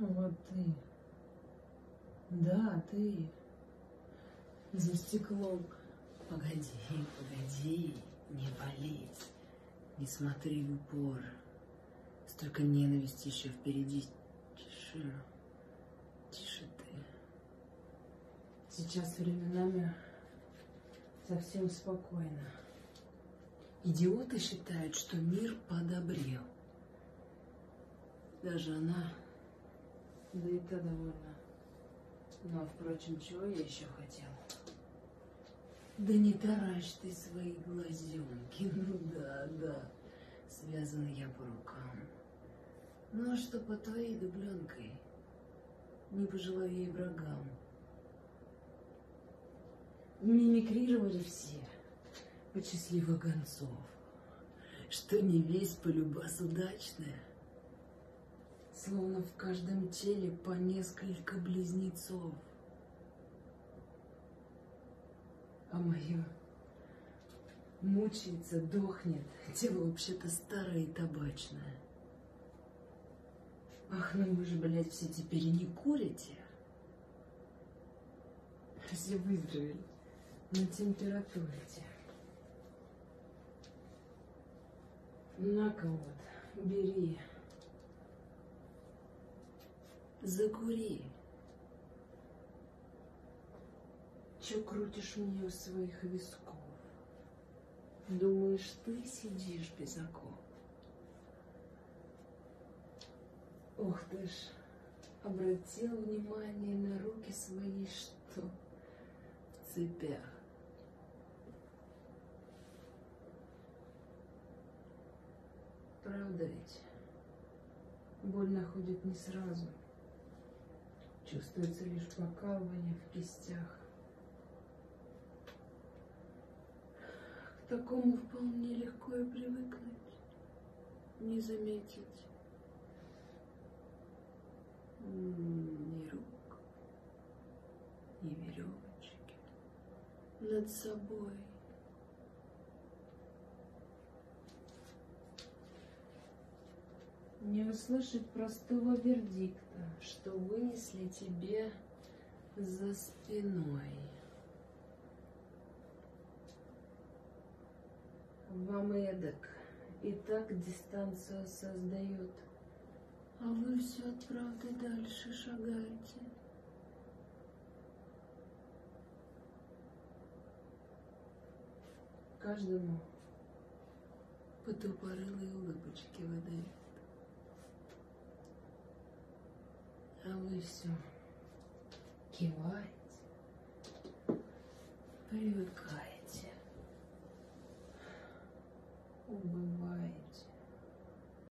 Вот ты. Да, ты. За стеклом. Погоди, погоди, не болеть. Не смотри в упор. Столько ненависти еще впереди. Тише. Тише ты. Сейчас временами совсем спокойно. Идиоты считают, что мир подобрел. Даже она, Да и та довольна. Но, впрочем, чего я еще хотела? да не таращь ты свои глазенки. Ну да, да, связана я по рукам. Ну а что по твоей дубленкой? Не пожелаю ей врагам. Мимикрировали все, по счастливо гонцов, что не весь полюбас удачная. Словно в каждом теле по несколько близнецов. А мое мучается, дохнет, тело вообще-то старое и табачное. Ах, ну вы же, блядь, все теперь не курите. Все выздоровели на температуре. На-ка вот, бери. Закури. Че крутишь мне у своих висков? Думаешь, ты сидишь без оков? Ох ты ж, обратил внимание на руки свои, что в цепях. Правда ведь? Боль находит не сразу. Чувствуется лишь покалывание в кистях. К такому вполне легко и привыкнуть, не заметить ни рук, ни веревочки над собой. Не услышать простого вердикта, что вынесли тебе за спиной. Вам эдак и так дистанцию создают, а вы все от правды дальше шагаете. Каждому по тупорылой улыбочке выдают. А вы все киваете, привыкаете. Убываете.